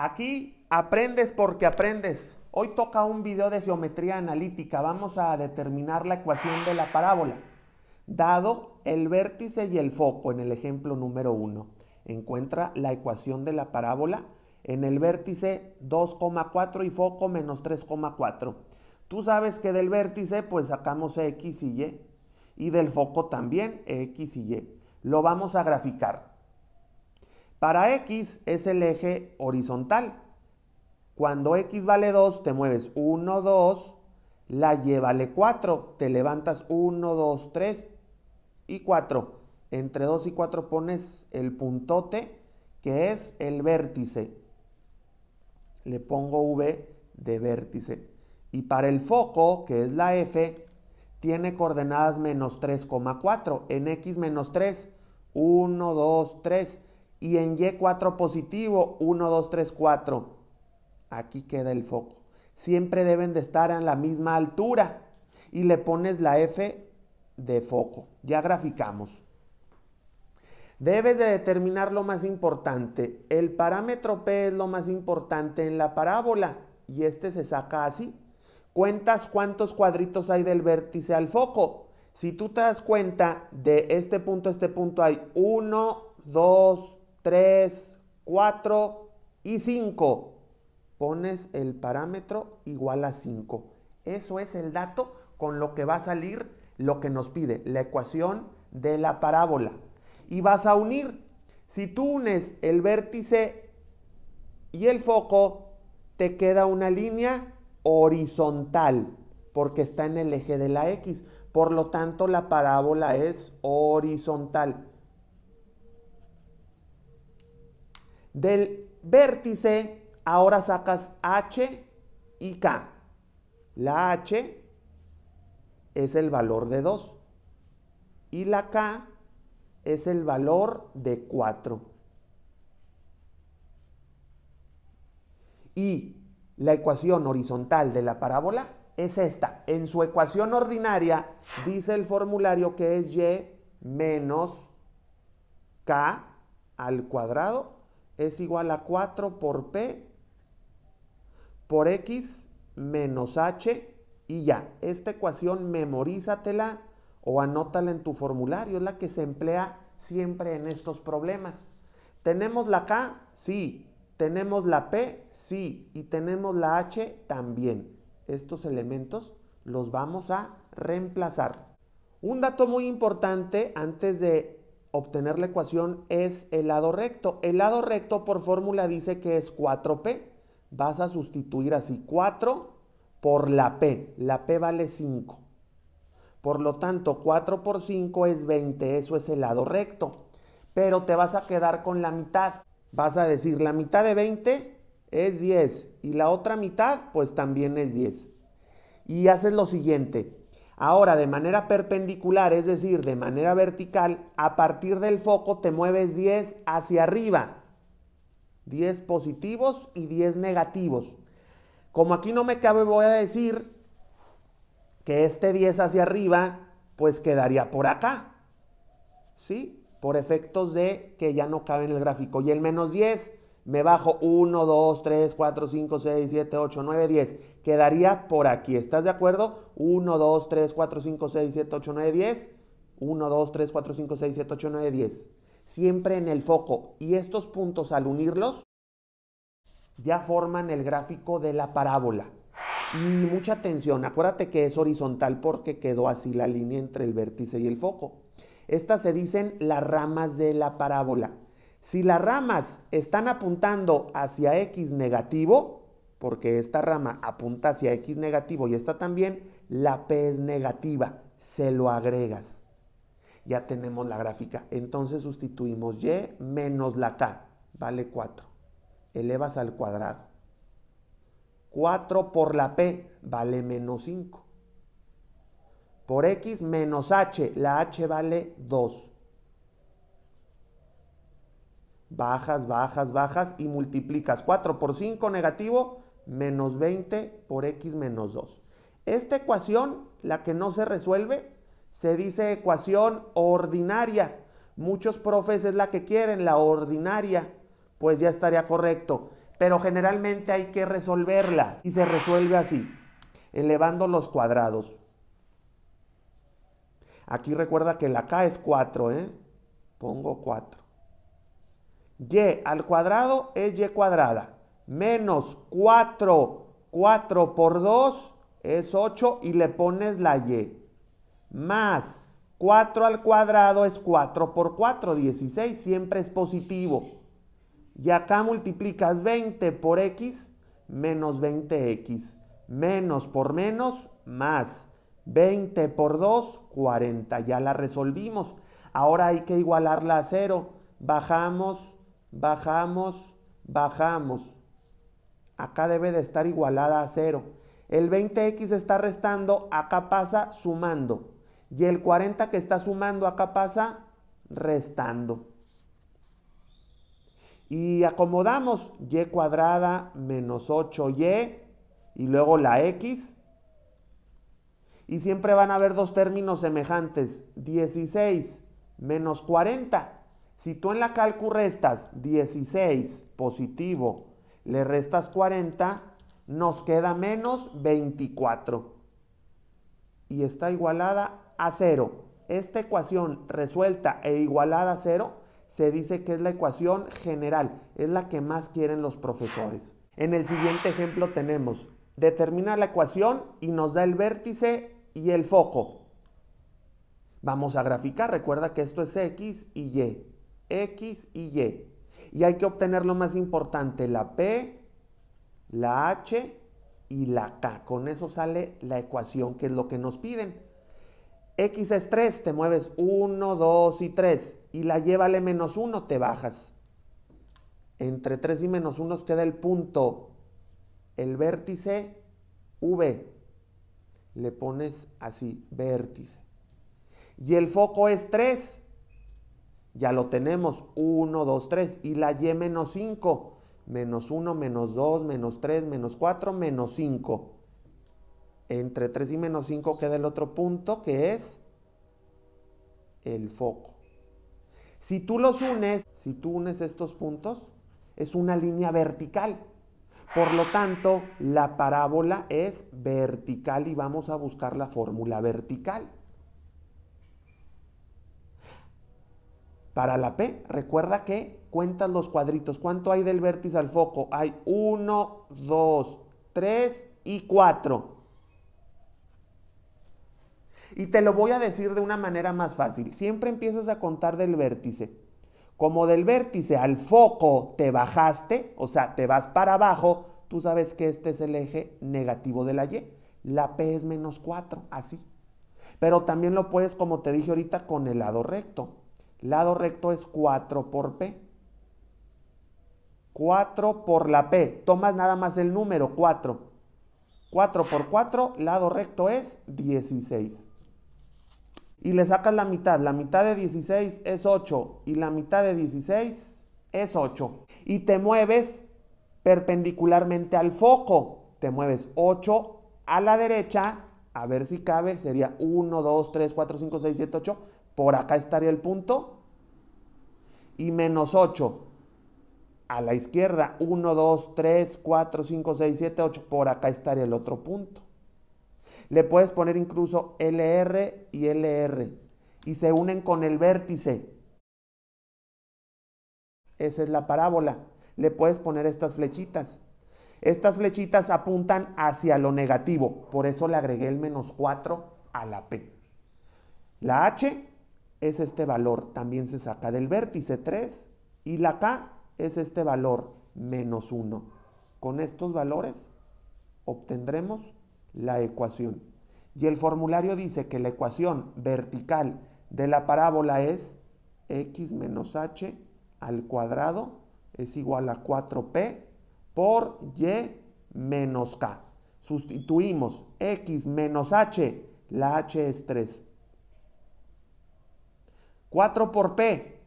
Aquí aprendes porque aprendes. Hoy toca un video de geometría analítica. Vamos a determinar la ecuación de la parábola. Dado el vértice y el foco en el ejemplo número 1. Encuentra la ecuación de la parábola en el vértice 2,4 y foco menos 3,4. Tú sabes que del vértice pues sacamos X y Y y del foco también X y Y. Lo vamos a graficar. Para X es el eje horizontal. Cuando X vale 2, te mueves 1, 2, la Y vale 4, te levantas 1, 2, 3 y 4. Entre 2 y 4 pones el puntote que es el vértice. Le pongo V de vértice. Y para el foco, que es la F, tiene coordenadas menos 3,4. En X menos 3, 1, 2, 3 y en Y4 positivo 1, 2, 3, 4. Aquí queda el foco. Siempre deben de estar en la misma altura y le pones la F de foco. Ya graficamos. Debes de determinar lo más importante. El parámetro P es lo más importante en la parábola y este se saca así. Cuentas cuántos cuadritos hay del vértice al foco. Si tú te das cuenta de este punto a este punto hay 1, 2, 3, 4 y 5. Pones el parámetro igual a 5. Eso es el dato con lo que va a salir lo que nos pide, la ecuación de la parábola. Y vas a unir. Si tú unes el vértice y el foco, te queda una línea horizontal, porque está en el eje de la X. Por lo tanto, la parábola es horizontal. Del vértice, ahora sacas H y K. La H es el valor de 2 y la K es el valor de 4. Y la ecuación horizontal de la parábola es esta. En su ecuación ordinaria dice el formulario que es y menos k al cuadrado es igual a 4 por P por X menos H y ya. Esta ecuación memorízatela o anótala en tu formulario. Es la que se emplea siempre en estos problemas. ¿Tenemos la K? Sí. ¿Tenemos la P? Sí. Y tenemos la H también. Estos elementos los vamos a reemplazar. Un dato muy importante antes de obtener la ecuación es el lado recto. El lado recto por fórmula dice que es 4p. Vas a sustituir así 4 por la p. La p vale 5. Por lo tanto, 4 por 5 es 20. Eso es el lado recto. Pero te vas a quedar con la mitad. Vas a decir, la mitad de 20 es 10. Y la otra mitad, pues también es 10. Y haces lo siguiente. Ahora, de manera perpendicular, es decir, de manera vertical, a partir del foco te mueves 10 hacia arriba. 10 positivos y 10 negativos. Como aquí no me cabe, voy a decir que este 10 hacia arriba, pues quedaría por acá. ¿Sí? Por efectos de que ya no cabe en el gráfico. Y el menos 10 me bajo 1, 2, 3, 4, 5, 6, 7, 8, 9, 10. Quedaría por aquí. ¿Estás de acuerdo? 1, 2, 3, 4, 5, 6, 7, 8, 9, 10. 1, 2, 3, 4, 5, 6, 7, 8, 9, 10. Siempre en el foco. Y estos puntos al unirlos ya forman el gráfico de la parábola. Y mucha atención, acuérdate que es horizontal porque quedó así la línea entre el vértice y el foco. Estas se dicen las ramas de la parábola. Si las ramas están apuntando hacia X negativo, porque esta rama apunta hacia X negativo y esta también, la P es negativa, se lo agregas. Ya tenemos la gráfica. Entonces sustituimos Y menos la K, vale 4. Elevas al cuadrado. 4 por la P vale menos 5. Por X menos H, la H vale 2 bajas, bajas, bajas y multiplicas 4 por 5 negativo menos 20 por x menos 2. Esta ecuación, la que no se resuelve, se dice ecuación ordinaria. Muchos profes es la que quieren, la ordinaria, pues ya estaría correcto. pero generalmente hay que resolverla y se resuelve así, elevando los cuadrados. Aquí recuerda que la K es 4, ¿eh? Pongo 4. Y al cuadrado es Y cuadrada. Menos 4. 4 por 2 es 8 y le pones la Y. Más 4 al cuadrado es 4 por 4, 16. Siempre es positivo. Y acá multiplicas 20 por X menos 20X. Menos por menos más. 20 por 2, 40. Ya la resolvimos. Ahora hay que igualarla a 0. Bajamos, bajamos, bajamos. Acá debe de estar igualada a 0. El 20x está restando, acá pasa sumando. Y el 40 que está sumando, acá pasa restando. Y acomodamos y cuadrada menos 8y y luego la x y siempre van a haber dos términos semejantes. 16 menos 40. Si tú en la calcu restas 16 positivo, le restas 40, nos queda menos 24. Y está igualada a 0. Esta ecuación resuelta e igualada a 0 se dice que es la ecuación general, es la que más quieren los profesores. En el siguiente ejemplo tenemos, determina la ecuación y nos da el vértice y el foco. Vamos a graficar, recuerda que esto es X y Y, X y Y. Y hay que obtener lo más importante, la P, la H y la K. Con eso sale la ecuación, que es lo que nos piden. X es 3, te mueves 1, 2 y 3. Y la Y vale menos 1, te bajas. Entre 3 y menos 1 queda el punto, el vértice V le pones así, vértice. Y el foco es 3. Ya lo tenemos, 1, 2, 3. Y la y menos 5. Menos 1, menos 2, menos 3, menos 4, menos 5. Entre 3 y menos 5 queda el otro punto que es el foco. Si tú los unes, si tú unes estos puntos, es una línea vertical. Por lo tanto, la parábola es vertical y vamos a buscar la fórmula vertical. Para la P, recuerda que cuentas los cuadritos. ¿Cuánto hay del vértice al foco? Hay 1, 2, 3 y 4. Y te lo voy a decir de una manera más fácil. Siempre empiezas a contar del vértice. Como del vértice al foco te bajaste, o sea, te vas para abajo, tú sabes que este es el eje negativo de la Y. La P es menos 4, así. Pero también lo puedes, como te dije ahorita, con el lado recto. Lado recto es 4 por P. 4 por la P. Tomas nada más el número 4. 4 por 4, lado recto es 16 y le sacas la mitad. La mitad de 16 es 8 y la mitad de 16 es 8. Y te mueves perpendicularmente al foco. Te mueves 8 a la derecha, a ver si cabe, sería 1, 2, 3, 4, 5, 6, 7, 8. Por acá estaría el punto. Y menos 8 a la izquierda, 1, 2, 3, 4, 5, 6, 7, 8. Por acá estaría el otro punto. Le puedes poner incluso LR y LR y se unen con el vértice. Esa es la parábola. Le puedes poner estas flechitas. Estas flechitas apuntan hacia lo negativo, por eso le agregué el menos 4 a la P. La H es este valor, también se saca del vértice 3 y la K es este valor, menos 1. Con estos valores obtendremos la ecuación. Y el formulario dice que la ecuación vertical de la parábola es x menos h al cuadrado es igual a 4p por y menos k. Sustituimos x menos h, la h es 3. 4 por p,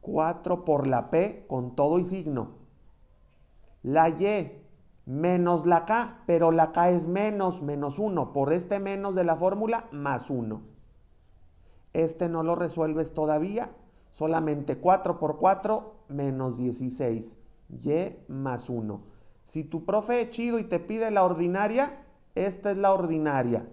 4 por la p con todo y signo. La y menos la K, pero la K es menos, menos 1. Por este menos de la fórmula, más 1. Este no lo resuelves todavía. Solamente 4 por 4, menos 16. y más 1. Si tu profe es chido y te pide la ordinaria, esta es la ordinaria.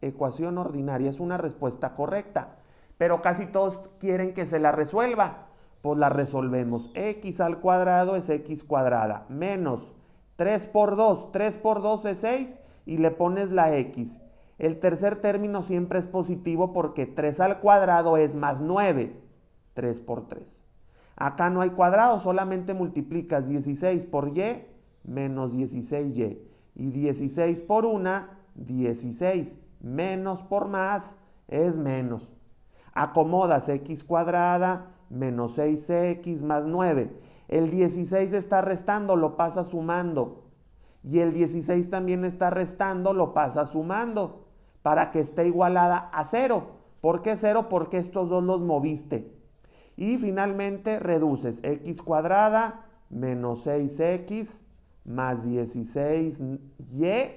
Ecuación ordinaria es una respuesta correcta. Pero casi todos quieren que se la resuelva. Pues la resolvemos. x al cuadrado es x cuadrada. Menos 3 por 2. 3 por 2 es 6 y le pones la x. El tercer término siempre es positivo porque 3 al cuadrado es más 9. 3 por 3. Acá no hay cuadrado, solamente multiplicas 16 por y menos 16y. Y 16 por 1, 16. Menos por más es menos. Acomodas x cuadrada menos 6x más 9. El 16 está restando, lo pasa sumando. Y el 16 también está restando, lo pasa sumando para que esté igualada a 0. ¿Por qué 0? Porque estos dos los moviste. Y finalmente reduces x cuadrada menos 6x más 16y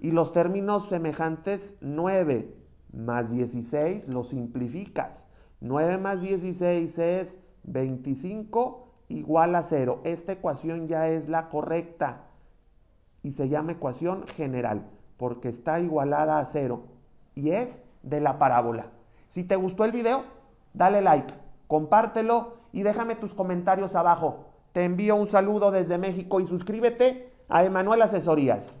y los términos semejantes 9 más 16 los simplificas. 9 más 16 es 25 igual a 0. Esta ecuación ya es la correcta y se llama ecuación general porque está igualada a 0 y es de la parábola. Si te gustó el video, dale like, compártelo y déjame tus comentarios abajo. Te envío un saludo desde México y suscríbete a Emanuel Asesorías.